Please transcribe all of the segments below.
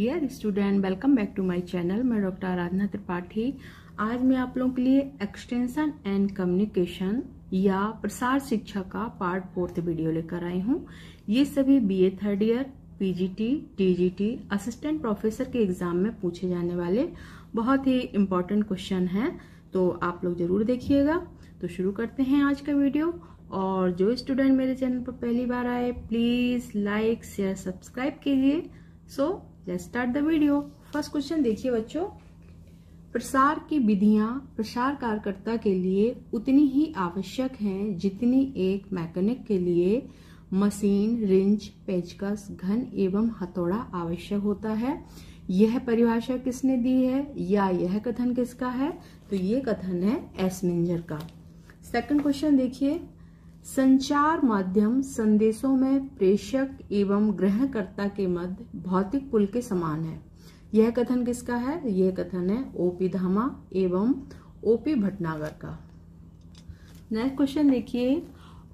Dear student welcome back to my channel मैं doctor Aradhana Tripathi. आज मैं आप लोगों के लिए एक्सटेंशन एंड कम्युनिकेशन या प्रसार शिक्षा का पार्ट फोर्थ वीडियो लेकर आई हूँ। ये सभी BA third year PGT TGT assistant professor के एग्ज़ाम में पूछे जाने वाले बहुत ही इम्पोर्टेंट क्वेश्चन है। तो आप लोग ज़रूर देखिएगा। तो शुरू करते हैं आज का वीडियो और जो स्टूडेंट मेरे चैनल पर पहली बार आए प्लीज़ लाइक शेयर सब्सक्राइब कीजिए। So let's start the video first question देखिए बच्चों. प्रसार की विधियाँ प्रसार कार्यकर्ता के लिए उतनी ही आवश्यक हैं जितनी एक मैकेनिक के लिए मशीन रिंच पेचकस, घन एवं हथौड़ा आवश्यक होता है। यह परिभाषा किसने दी है या यह कथन किसका है? तो ये कथन है एस मिंजर का। सेकंड क्वेश्चन देखिए। संचार माध्यम संदेशों में प्रेषक एवं ग्रहणकर्ता के मध्य भौतिक पुल के समान है। यह कथन किसका है? यह कथन है ओपी धामा एवं ओपी भटनागर का। नेक्स्ट क्वेश्चन देखिए।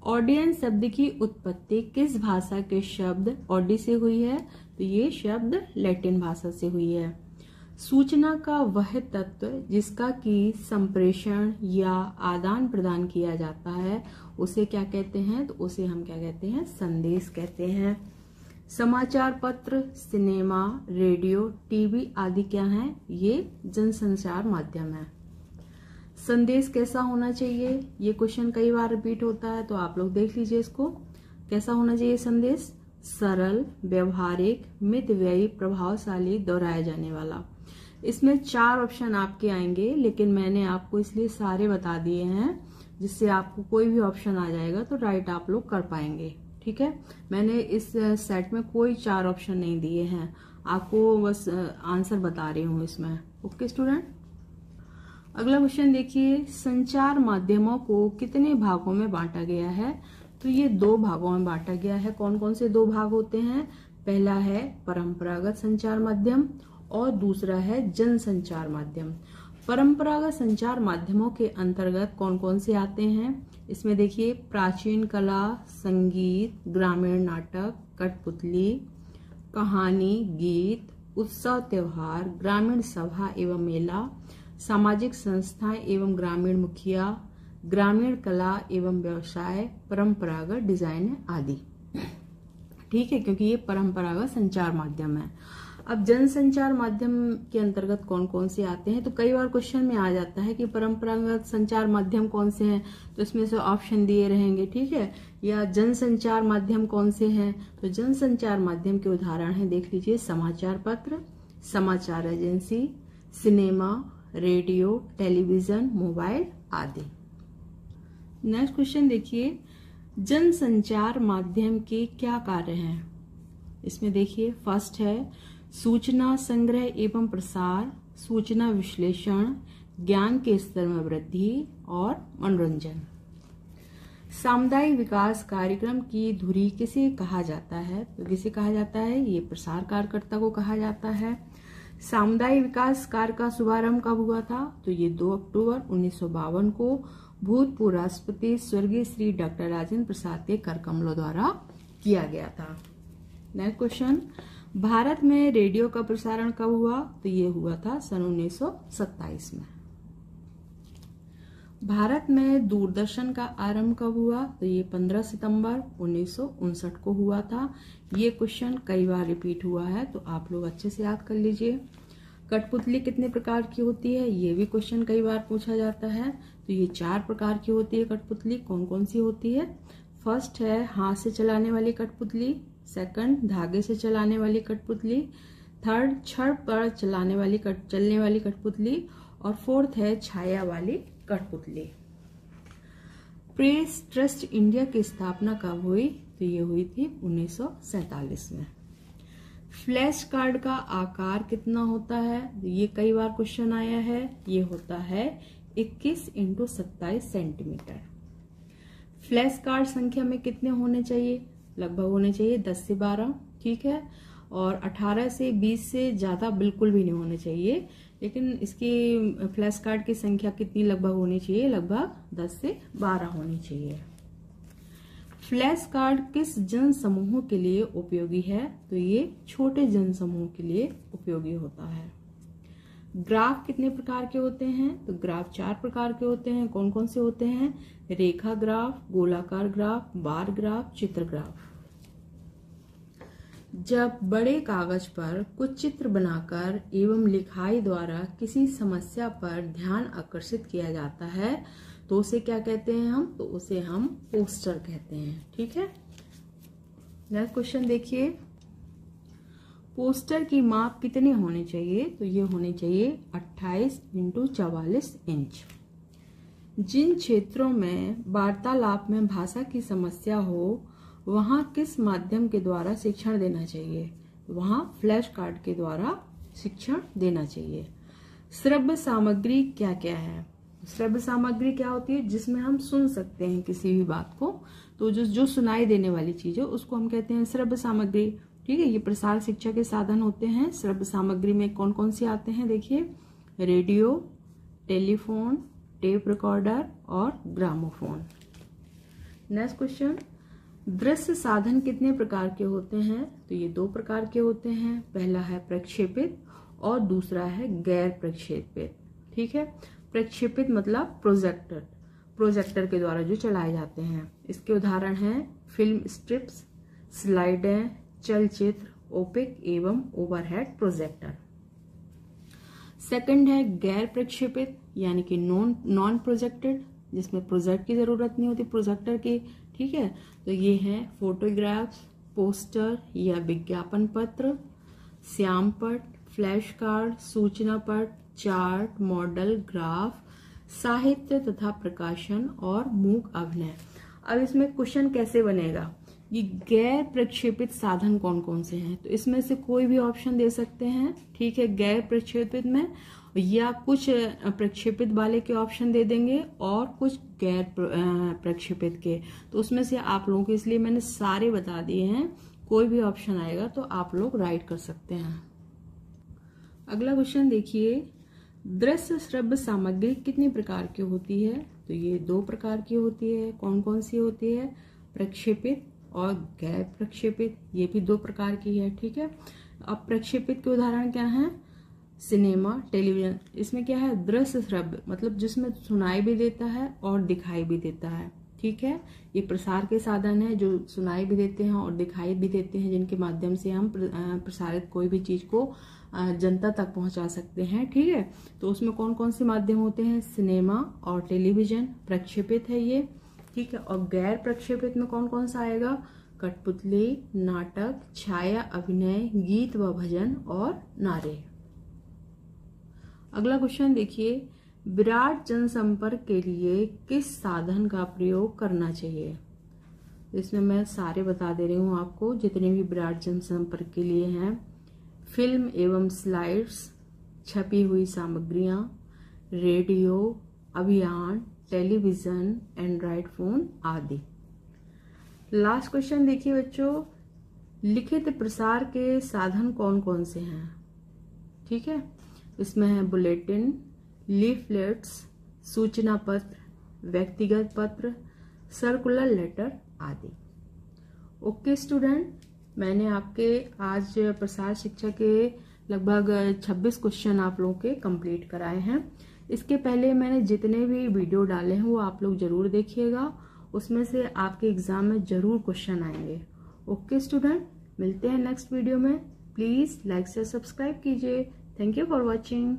ऑडियंस शब्द की उत्पत्ति किस भाषा के शब्द ऑडी से हुई है? तो ये शब्द लैटिन भाषा से हुई है। सूचना का वह तत्व जिसका कि संप्रेषण या आदान प्रदान किया जाता है, उसे क्या कहते हैं? तो उसे हम क्या कहते हैं? संदेश कहते हैं। समाचार पत्र, सिनेमा, रेडियो, टीवी आदि क्या हैं? ये जनसंचार माध्यम है। संदेश कैसा होना चाहिए? ये क्वेश्चन कई बार रिपीट होता है तो आप लोग देख लीजिए इसको। कैसा होना चाहिए संदेश? सरल, व्यवहारिक मित व्ययी प्रभावशाली, दोहराया जाने वाला। इसमें चार ऑप्शन आपके आएँगे, लेकिन मैंने आपको इसलिए सारे बता दिए हैं, जिससे आपको कोई भी ऑप्शन आ जाएगा तो राइट आप लोग कर पाएँगे, ठीक है? मैंने इस सेट में कोई चार ऑप्शन नहीं दिए हैं। आपको बस आंसर बता रही हूँ इसमें ओके स्टूडेंट अगला क्वेश्चन देखिए, संचार माध्यमों को कितने भागों में बांटा गया है? तो ये दो भागों में बांटा गया है। कौन कौन से दो भाग होते हैं? पहला है परंपरागत संचार माध्यम और दूसरा है जन संचार माध्यम। परंपरागत संचार माध्यमों के अंतर्गत कौन कौन से आते हैं? इसमें देखिए, प्राचीन कला, संगीत, ग्रामीण नाटक, कठपुतली, कहानी, गीत, उत्सव, त्योहार, ग्रामीण सभा एवं मेला, सामाजिक संस्थाएँ एवं ग्रामीण मुखिया, ग्रामीण कला एवं व्यवसाय, परंपरागत डिज़ाइन आदि। ठीक है, क्योंकि ये परंपरागत संचार माध्यम है। अब जनसंचार माध्यम के अंतर्गत कौन कौन से आते हैं? तो कई बार क्वेश्चन में आ जाता है कि परंपरागत संचार माध्यम कौन से हैं? तो इसमें से ऑप्शन दिए रहेंगे, ठीक है? या जनसंचार माध्यम कौन से हैं? तो जनसंचार माध्यम के उदाहरण है, देख लीजिए, समाचार पत्र, समाचार agency, cinema, radio, television, mobile आदि। नेक्स्ट क्वेश्चन देखिए, जनसंचार माध्यम के क्या कार्य हैं? इसमें देखिए फ़र्स्ट है सूचना संग्रह एवं प्रसार, सूचना विश्लेषण, ज्ञान के स्तर में वृद्धि और मनोरंजन। सामुदायिक विकास कार्यक्रम की धुरी किसे कहा जाता है? तो किसे कहा जाता है? ये प्रसार कार्यकर्ता को कहा जाता है। सामुदायिक विकास कार्य का शुभारंभ कब हुआ था? तो ये 2 अक्टूबर उन्नीस सौ बावन को भूतपूर्व राष्ट्रपति स्वर्गीय श्री डॉक्टर राजेंद्र प्रसाद के कर कमलों द्वारा किया गया था। नेक्स्ट क्वेश्चन भारत में रेडियो का प्रसारण कब हुआ? तो ये हुआ था सन उन्नीस सौ सत्ताईस में। भारत में दूरदर्शन का आरंभ कब हुआ? तो ये 15 सितंबर उन्नीस सौ उनसठ को हुआ था। ये क्वेश्चन कई बार रिपीट हुआ है तो आप लोग अच्छे से याद कर लीजिए। कठपुतली कितने प्रकार की होती है? ये भी क्वेश्चन कई बार पूछा जाता है। तो ये चार प्रकार की होती है कठपुतली। कौन कौन सी होती है? फ़र्स्ट है हाथ से चलाने वाली कठपुतली। सेकंड, धागे से चलाने वाली कठपुतली। थर्ड, छड़ पर चलाने वाली कट, चलने वाली कठपुतली। और फोर्थ है छाया वाली कठपुतली। प्रेस ट्रस्ट इंडिया की स्थापना कब हुई? तो ये हुई थी उन्नीस में। फ्लैश कार्ड का आकार कितना होता है? ये कई बार क्वेश्चन आया है। ये होता है 21 इंटू सत्ताईस सेंटीमीटर। फ्लैश कार्ड संख्या में कितने होने चाहिए? लगभग होने चाहिए 10 से 12 ठीक है? और 18 से 20 से ज़्यादा बिल्कुल भी नहीं होने चाहिए। लेकिन इसकी फ्लैश कार्ड की संख्या कितनी लगभग होनी चाहिए? लगभग 10 से 12 होनी चाहिए। फ्लैश कार्ड किस जन समूह के लिए उपयोगी है? तो ये छोटे जन समूह के लिए उपयोगी होता है। ग्राफ कितने प्रकार के होते हैं? तो ग्राफ चार प्रकार के होते हैं। कौन कौन से होते हैं? रेखा ग्राफ, गोलाकार ग्राफ, बार ग्राफ, चित्र ग्राफ। जब बड़े कागज़ पर कुछ चित्र बनाकर एवं लिखाई द्वारा किसी समस्या पर ध्यान आकर्षित किया जाता है तो उसे क्या कहते हैं हम? तो उसे हम पोस्टर कहते हैं। ठीक है? नेक्स्ट क्वेश्चन देखिए। पोस्टर की माप कितनी होनी चाहिए? तो ये होनी चाहिए 28 इंटू चवालीस इंच जिन क्षेत्रों में वार्तालाप में भाषा की समस्या हो, वहाँ किस माध्यम के द्वारा शिक्षण देना चाहिए? वहाँ फ्लैश कार्ड के द्वारा शिक्षण देना चाहिए। श्रव्य सामग्री क्या क्या है? श्रव्य सामग्री क्या होती है? जिसमें हम सुन सकते हैं किसी भी बात को। तो जो जो सुनाई देने वाली चीज़ है, उसको हम कहते हैं श्रव्य सामग्री। ठीक है, ये प्रसार शिक्षा के साधन होते हैं। श्रव्य सामग्री में कौन कौन से आते हैं, देखिए। रेडियो, टेलीफोन, टेप रिकॉर्डर और ग्रामोफोन। नेक्स्ट क्वेश्चन, दृश्य साधन कितने प्रकार के होते हैं? तो ये दो प्रकार के होते हैं। पहला है प्रक्षेपित और दूसरा है गैर प्रक्षेपित। ठीक है? प्रक्षेपित मतलब प्रोजेक्टर। प्रोजेक्टर के द्वारा जो चलाए जाते हैं। इसके उदाहरण हैं, फ़िल्म स्ट्रिप्स, स्लाइडें चलचित्र, ओपिक एवं ओवरहेड प्रोजेक्टर। सेकंड है गैर प्रक्षेपित, यानी कि नॉन नॉन प्रोजेक्टेड जिसमें प्रोजेक्ट की ज़रूरत नहीं होती प्रोजेक्टर की, ठीक है? तो ये है फोटोग्राफ्स पोस्टर या विज्ञापन पत्र, श्याम पट फ्लैश कार्ड सूचना पट चार्ट मॉडल ग्राफ साहित्य तथा प्रकाशन और मूक अभिनय। अब इसमें क्वेश्चन कैसे बनेगा? ये गैर प्रक्षेपित साधन कौन कौन से हैं? तो इसमें से कोई भी ऑप्शन दे सकते हैं, ठीक है, गैर प्रक्षेपित में, या कुछ प्रक्षेपित वाले के ऑप्शन दे देंगे और कुछ गैर प्रक्षेपित के। तो उसमें से आप लोगों को इसलिए मैंने सारे बता दिए हैं, कोई भी ऑप्शन आएगा तो आप लोग राइट कर सकते हैं। अगला क्वेश्चन देखिए, दृश्य श्रव्य सामग्री कितनी प्रकार की होती है? तो ये दो प्रकार की होती है कौन कौन सी होती है? प्रक्षेपित और गैर प्रक्षेपित, ये भी दो प्रकार की है, ठीक है? अब प्रक्षेपित के उदाहरण क्या है? सिनेमा, टेलीविज़न, इसमें क्या है? दृश्य श्रव्य मतलब जिसमें सुनाई भी देता है और दिखाई भी देता है, ठीक है? ये प्रसार के साधन है जो सुनाई भी देते हैं और दिखाई भी देते हैं, जिनके माध्यम से हम प्रसारित कोई भी चीज़ को जनता तक पहुँचा सकते हैं, ठीक है? तो उसमें कौन कौन से माध्यम होते हैं? सिनेमा और टेलीविज़न, प्रक्षेपित है ये। ठीक है? और गैर प्रक्षेपित में कौन कौन सा आएगा? कठपुतली, नाटक, छाया, अभिनय, गीत व भजन और नारे। अगला क्वेश्चन देखिए। विराट जनसंपर्क के लिए किस साधन का प्रयोग करना चाहिए? इसमें मैं सारे बता दे रही हूँ आपको, जितने भी विराट जनसंपर्क के लिए हैं। फ़िल्म एवं स्लाइड्स छपी हुई सामग्रियाँ रेडियो अभियान टेलीविज़न एंड्रॉइड फ़ोन आदि। लास्ट क्वेश्चन देखिए बच्चों, लिखित प्रसार के साधन कौन कौन से हैं? ठीक है? इसमें है बुलेटिन लीफलेट्स सूचना पत्र, व्यक्तिगत पत्र सर्कुलर लेटर आदि। ओके स्टूडेंट मैंने आपके आज प्रसार शिक्षा के लगभग 26 क्वेश्चन आप लोगों के कंप्लीट कराए हैं। इसके पहले मैंने जितने भी वीडियो डाले हैं, वो आप लोग ज़रूर देखिएगा। उसमें से आपके एग्ज़ाम में ज़रूर क्वेश्चन आएँगे। ओके स्टूडेंट, मिलते हैं नेक्स्ट वीडियो में। प्लीज़ लाइक से सब्सक्राइब कीजिए। Thank you for watching.